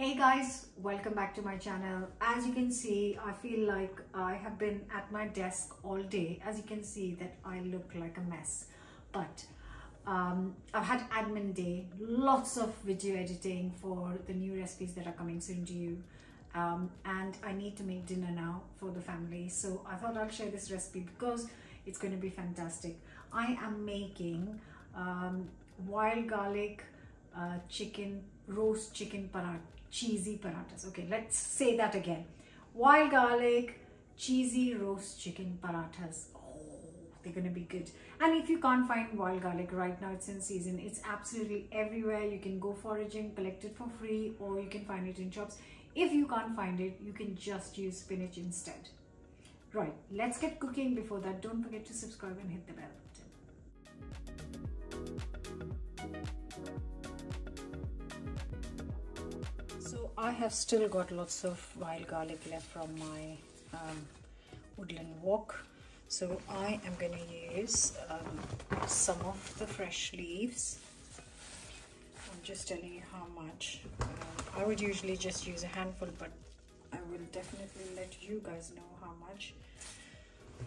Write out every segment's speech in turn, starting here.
Hey guys, welcome back to my channel. As you can see, I feel like I have been at my desk all day. As you can see that I look like a mess. But um, I've had admin day, lots of video editing for the new recipes that are coming soon to you. Um, and I need to make dinner now for the family. So I thought I'll share this recipe because it's going to be fantastic. I am making um, wild garlic uh, chicken, roast chicken paratha, cheesy parathas. Okay, let's say that again. Wild garlic, cheesy roast chicken parathas. Oh, they're gonna be good. And if you can't find wild garlic right now, it's in season. It's absolutely everywhere. You can go foraging, collect it for free, or you can find it in shops. If you can't find it, you can just use spinach instead. Right, let's get cooking. Before that, don't forget to subscribe and hit the bell I have still got lots of wild garlic left from my um, woodland walk. So I am going to use um, some of the fresh leaves. I'm just telling you how much. Uh, I would usually just use a handful, but I will definitely let you guys know how much.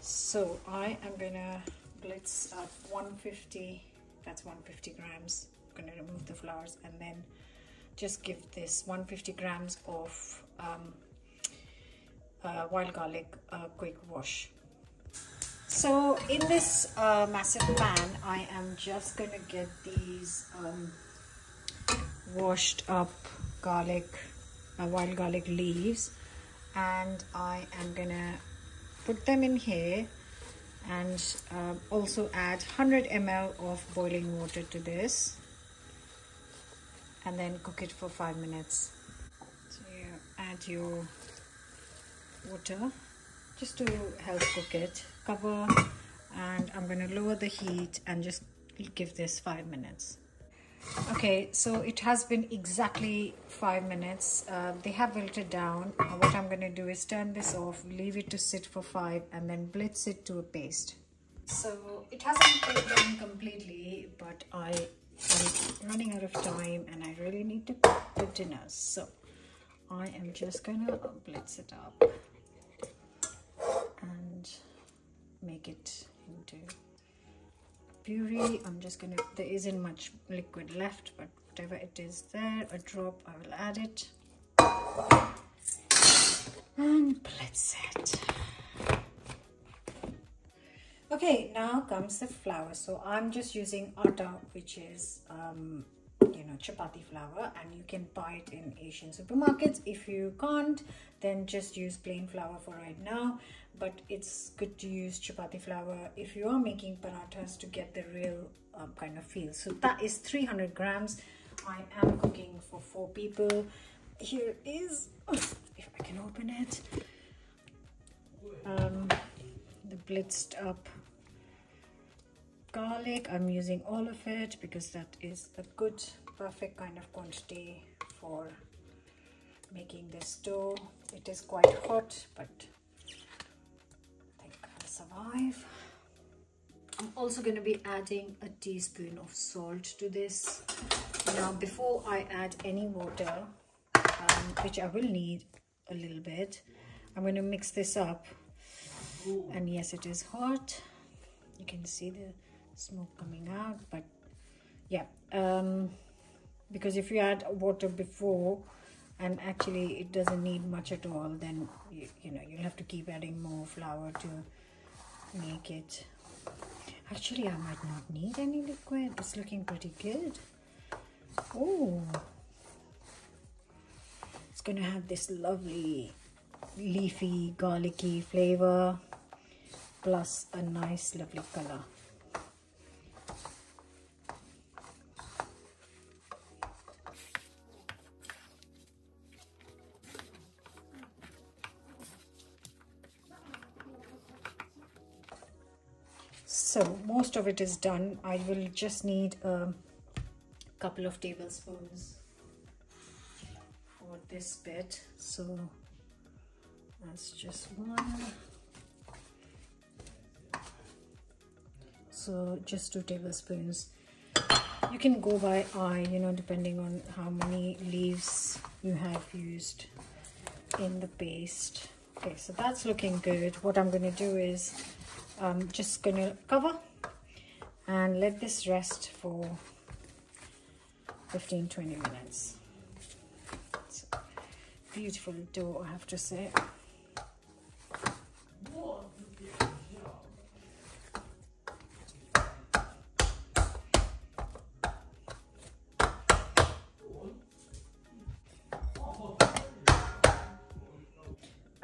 So I am going to blitz up 150, that's 150 grams. I'm to remove the flowers and then just give this 150 grams of um, uh, wild garlic a quick wash. So in this uh, massive pan, I am just going to get these um, washed up garlic, uh, wild garlic leaves and I am going to put them in here and uh, also add 100 ml of boiling water to this and then cook it for five minutes. So you add your water just to help cook it cover and I'm going to lower the heat and just give this five minutes. Okay so it has been exactly five minutes. Uh, they have wilted down. Uh, what I'm going to do is turn this off leave it to sit for five and then blitz it to a paste. So it hasn't cooked down completely but I I'm running out of time and I really need to cook the dinner. So I am just gonna blitz it up and make it into puree. I'm just gonna, there isn't much liquid left, but whatever it is there, a drop, I will add it and blitz it. Okay, now comes the flour. So I'm just using atta, which is, um, you know, chapati flour and you can buy it in Asian supermarkets. If you can't, then just use plain flour for right now. But it's good to use chapati flour if you are making parathas to get the real um, kind of feel. So that is 300 grams. I am cooking for four people. Here is, if I can open it, um, the blitzed up garlic. I'm using all of it because that is a good perfect kind of quantity for making this dough it is quite hot but i think i'll survive. I'm also going to be adding a teaspoon of salt to this. Now before i add any water um, which i will need a little bit i'm going to mix this up. And yes it is hot. You can see the smoke coming out but yeah um, because if you add water before and actually it doesn't need much at all then you, you know you'll have to keep adding more flour to make it. Actually I might not need any liquid. It's looking pretty good. Oh it's gonna have this lovely leafy garlicky flavor plus a nice lovely color so most of it is done. I will just need a couple of tablespoons for this bit. So that's just one. So just two tablespoons. You can go by eye you know depending on how many leaves you have used in the paste. Okay so that's looking good. What I'm going to do is I'm just going to cover and let this rest for 15-20 minutes. Beautiful dough I have to say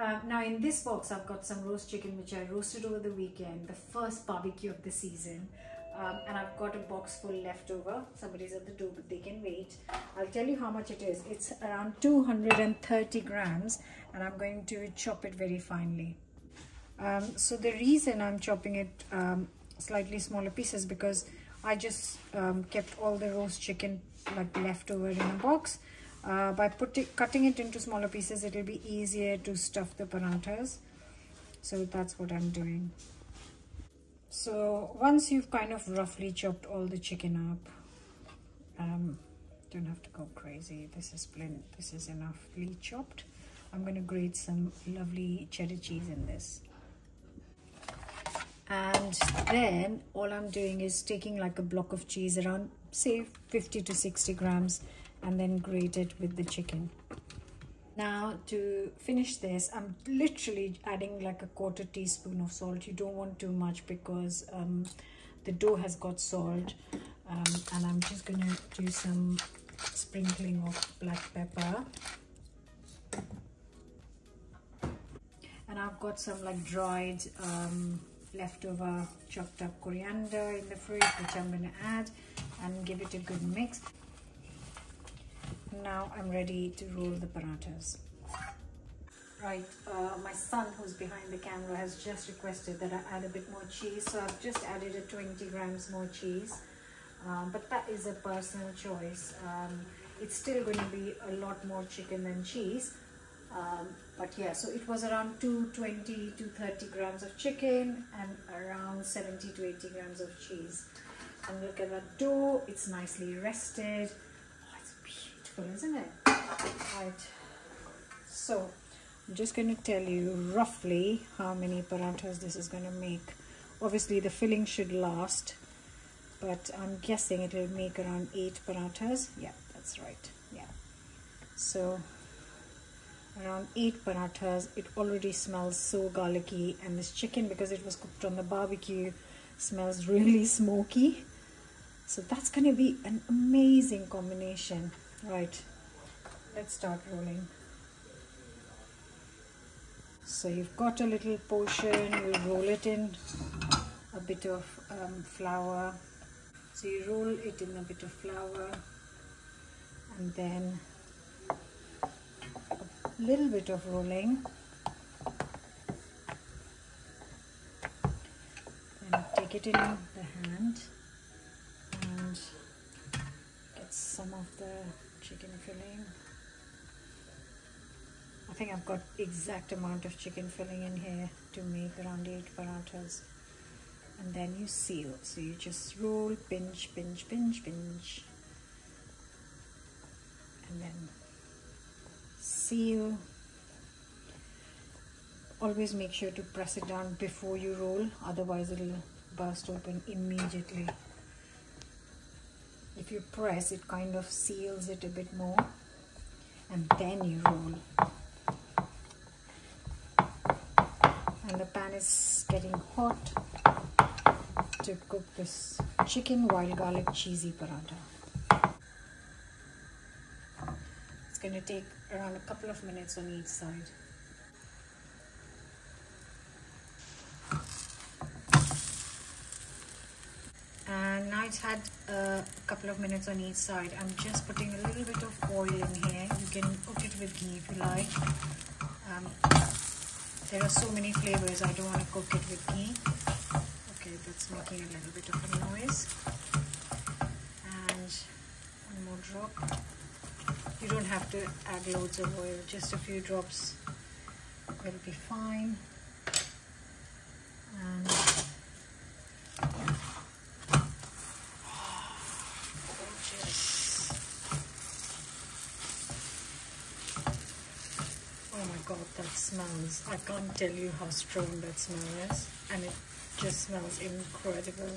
Uh, now in this box I've got some roast chicken which I roasted over the weekend, the first barbecue of the season. Um, and I've got a box full left over. Somebody's at the door but they can wait. I'll tell you how much it is. It's around 230 grams and I'm going to chop it very finely. Um, so the reason I'm chopping it um, slightly smaller pieces because I just um, kept all the roast chicken like left over in a box uh, by putting cutting it into smaller pieces it will be easier to stuff the parathas. So that's what I'm doing. So once you've kind of roughly chopped all the chicken up um, don't have to go crazy. This is blend this is enoughly chopped. I'm going to grate some lovely cheddar cheese in this. And then all I'm doing is taking like a block of cheese around say 50 to 60 grams and then grate it with the chicken. Now to finish this, I'm literally adding like a quarter teaspoon of salt. You don't want too much because um, the dough has got salt. Um, and I'm just going to do some sprinkling of black pepper. And I've got some like dried um, leftover chopped up coriander in the fridge which I'm going to add and give it a good mix now I'm ready to roll the parathas. Right, uh, my son who's behind the camera has just requested that I add a bit more cheese. So I've just added a 20 grams more cheese. Um, but that is a personal choice. Um, it's still going to be a lot more chicken than cheese. Um, but yeah, so it was around 220 to 30 grams of chicken and around 70 to 80 grams of cheese. And look at that dough, it's nicely rested beautiful, isn't it? Right. So, I'm just going to tell you roughly how many parathas this is going to make. Obviously, the filling should last, but I'm guessing it will make around 8 parathas. Yeah, that's right. Yeah. So, around 8 parathas. It already smells so garlicky, and this chicken, because it was cooked on the barbecue, smells really smoky. So that's going to be an amazing combination. Right, let's start rolling. So you've got a little portion, you roll it in a bit of um, flour. So you roll it in a bit of flour and then a little bit of rolling. And take it in the hand and get some of the chicken filling. I think I've got exact amount of chicken filling in here to make around 8 parathas. And then you seal. So you just roll, pinch, pinch, pinch, pinch. And then seal. Always make sure to press it down before you roll, otherwise it'll burst open immediately if you press it kind of seals it a bit more. And then you roll. And the pan is getting hot to cook this chicken wild garlic cheesy paratha. It's going to take around a couple of minutes on each side it's had a couple of minutes on each side. I'm just putting a little bit of oil in here. You can cook it with ghee if you like. Um, there are so many flavors. I don't want to cook it with ghee. Okay that's making a little bit of a noise. And one more drop. You don't have to add loads of oil. Just a few drops will be fine and Oh my god, that smells. I can't tell you how strong that smell is. And it just smells incredible.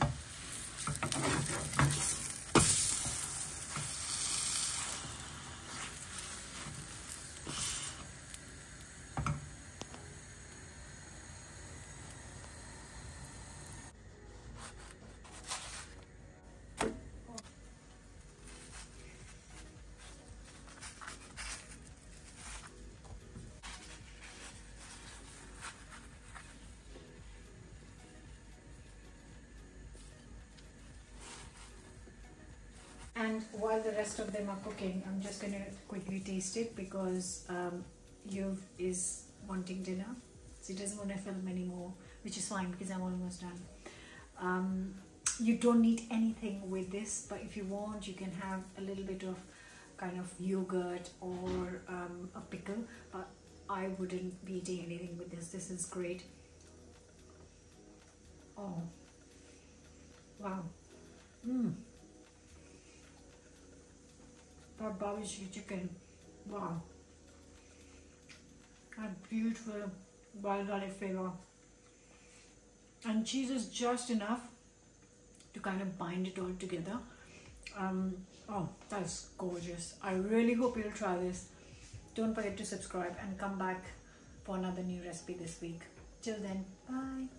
And while the rest of them are cooking I'm just going to quickly taste it because um, Yuv is wanting dinner. So he doesn't want to film anymore which is fine because I'm almost done. Um, you don't need anything with this but if you want you can have a little bit of kind of yogurt or um, a pickle but I wouldn't be eating anything with this. This is great. Oh. Wow. Mmm our barbecue chicken. Wow. A beautiful wild garlic flavor. And cheese is just enough to kind of bind it all together. Um, oh, that's gorgeous. I really hope you'll try this. Don't forget to subscribe and come back for another new recipe this week. Till then, bye.